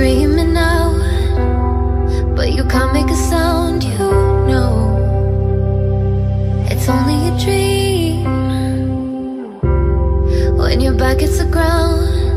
screaming out, but you can't make a sound, you know. It's only a dream. When you're back, it's the ground.